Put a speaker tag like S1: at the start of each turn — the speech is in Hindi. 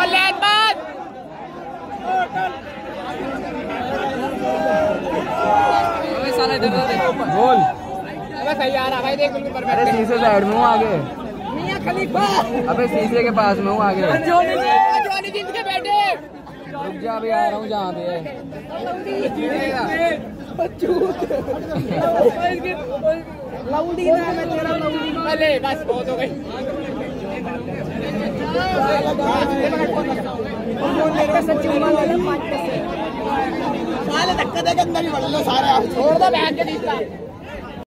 S1: Hola, बोल।
S2: अबे सही आ रहा भाई देख बिल्कुल परफेक्ट
S1: अरे शीशे साइड में हूँ आगे।
S2: मियाँ खलीफा।
S1: अबे शीशे के पास में हूँ आगे।
S2: जोनी जोनी जीत के बैठे
S1: रुक जा अभी आ रहा हूँ जहाँ पे है।
S2: लाउडी ना मैं तेरा लाउडी अरे बस बहुत हो गई। साले धक्का देके अंदर ही बढ़ लो सारे